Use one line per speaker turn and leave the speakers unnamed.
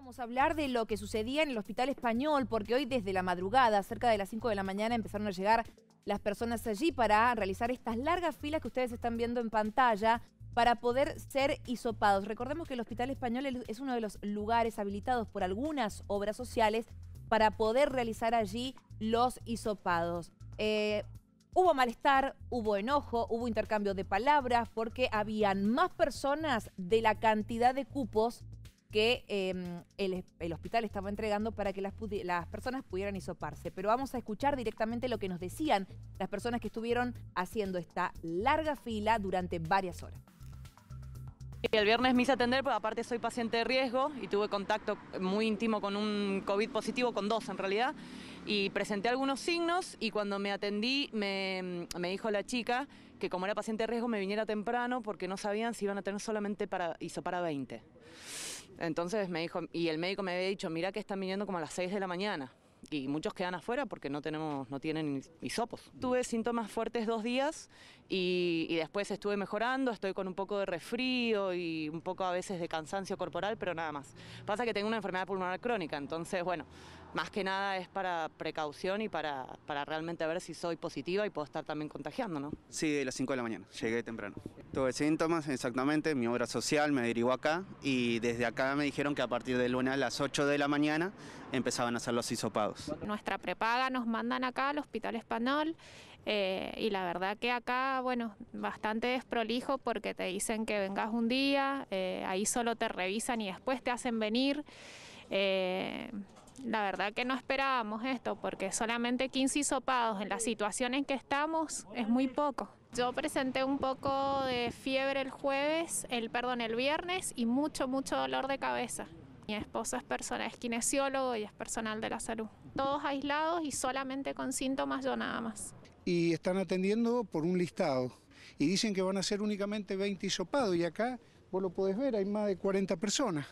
Vamos a hablar de lo que sucedía en el Hospital Español, porque hoy desde la madrugada, cerca de las 5 de la mañana, empezaron a llegar las personas allí para realizar estas largas filas que ustedes están viendo en pantalla para poder ser hisopados. Recordemos que el Hospital Español es uno de los lugares habilitados por algunas obras sociales para poder realizar allí los hisopados. Eh, hubo malestar, hubo enojo, hubo intercambio de palabras porque habían más personas de la cantidad de cupos que em, el, hospital estaba entregando para que las, personas pudieran hisoparse. Pero vamos a escuchar directamente lo que nos decían las personas que estuvieron haciendo esta larga fila durante varias horas.
El viernes me hice atender, porque aparte soy paciente de riesgo y tuve contacto muy íntimo con un COVID positivo, con dos en realidad, y presenté algunos signos y cuando me atendí me, me dijo la chica que como era paciente de riesgo me viniera temprano porque no sabían si iban a tener solamente para para 20. Entonces me dijo, y el médico me había dicho, mira que están viniendo como a las 6 de la mañana y muchos quedan afuera porque no tenemos, no tienen hisopos. Tuve síntomas fuertes dos días y, y, después estuve mejorando, estoy con un poco de resfrío y un poco a veces de cansancio corporal, pero nada más. Pasa que tengo una enfermedad pulmonar crónica, entonces bueno, más que nada es para precaución y para, para realmente ver si soy positiva y puedo estar también contagiando, ¿no?
Sí, de las 5 de la mañana, llegué temprano. Tuve síntomas, exactamente, mi obra social me derivó acá y desde acá me dijeron que a partir de lunes a las 8 de la mañana empezaban a hacer los hisopados.
Nuestra prepaga nos mandan acá al Hospital Español eh, y la verdad que acá, bueno, bastante desprolijo porque te dicen que vengas un día, eh, ahí solo te revisan y después te hacen venir. Eh, la verdad que no esperábamos esto porque solamente 15 hisopados en la situación en que estamos es muy poco. Yo presenté un poco de fiebre el jueves, el perdón, el viernes y mucho, mucho dolor de cabeza. Mi esposo es persona, es kinesiólogo y es personal de la salud. Todos aislados y solamente con síntomas yo nada más.
Y están atendiendo por un listado. Y dicen que van a ser únicamente 20 hisopados y acá, vos lo podés ver, hay más de 40 personas.